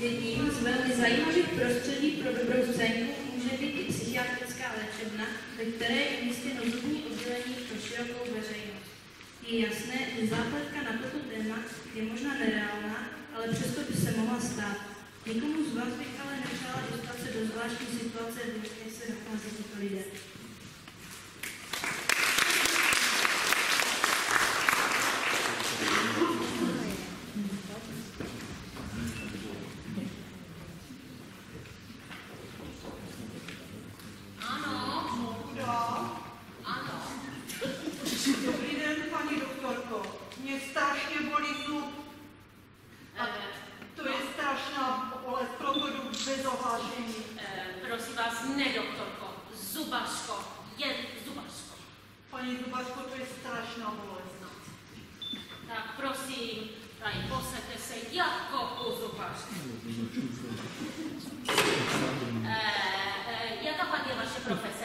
Jedním z velmi zajímavých prostředí pro dobrou scénku může být i psychiatrická léčebna, ve které je umístěno zubní oddělení pro širokou veřejnost. Je jasné, že zápletka na toto téma je možná nereálná, ale přesto by se mohla stát. Nikomu z vás bych ale nepřála dostat se do zvláštní situace, v jaké se nachází tyto lidé. Prosím, tady posaďte se jako u zubaře. Eh, eh, jaká pak je vaše profese?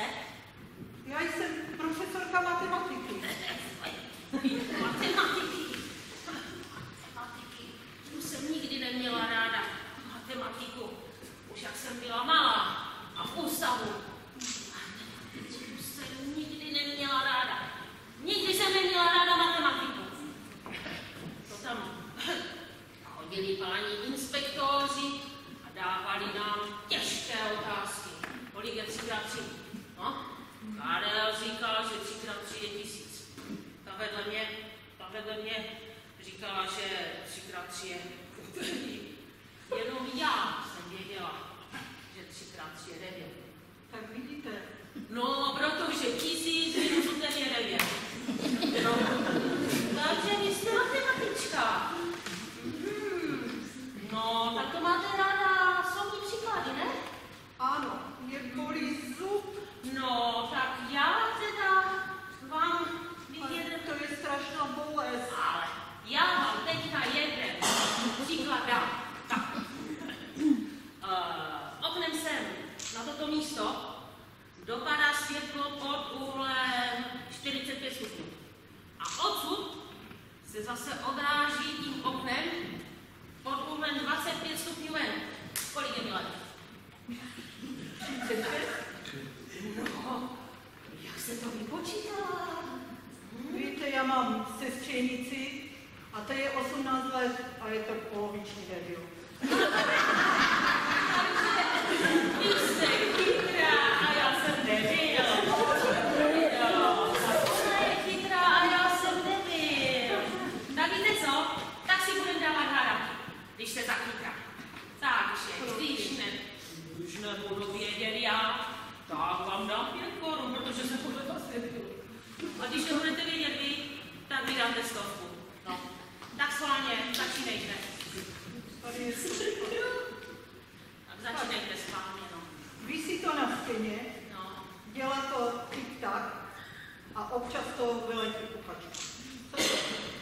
Říkala, že 3 krát 3 je úplný. Jenom já jsem věděla, že 3 krát 3 je 9. Tak vidíte, No, protože tisíc minus ten je 9. No, takže vy jste matematička. Hmm. No, tak to máte ráda slovní příklady, ne? ano, mě bolí zub. No, tak já teda vám bych Ale jeden... to je strašná bolest. Ale já vám teďka jeden příklad dám. Tak. Uh, oknem sem, toto místo, dopadá světlo pod úhlem 45 stupňů. A odsud se zase odráží tím oknem pod úhlem 25 stupňů ven. Kolik je mi let? No, jak se to vypočítala? Víte, já mám sestřenici a to je 18 let a je to poloviční debil. Vy jste chytrá a já jsem debil. Jo, tak ona je chytrá a já jsem debil. Tak víte co? Tak si budeme dávat hádanky, když jste tak chytrá. Takže, když ne, nebudu vědět já, tak vám dám pět korun, protože jsem podle vás debil. A když to budete vědět vy, tak mi dáte stovku. No. Tak schválně, začínejte. Tak začínejte schválně, no. Visí to na stěně, No. dělá to tik-tak a občas to vyletí kukačka. Co to?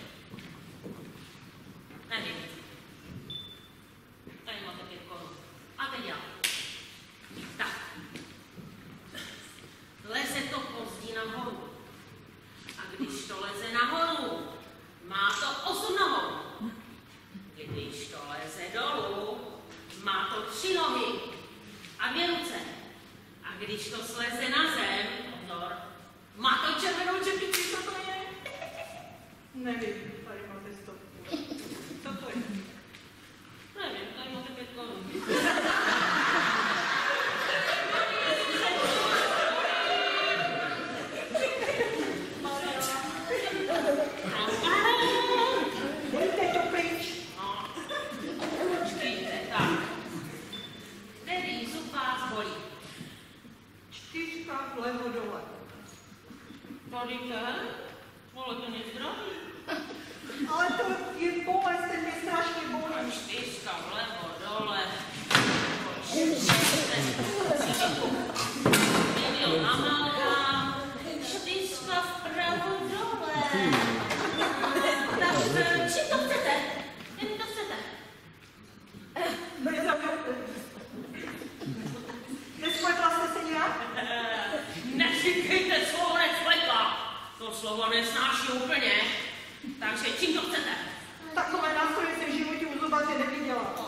what? Borika, malo to ne to je bolest, mi je strašni levo, dole. slovo nesnáší úplně, takže čím to chcete? Takové nástroje jsem v životě u zubaře neviděla.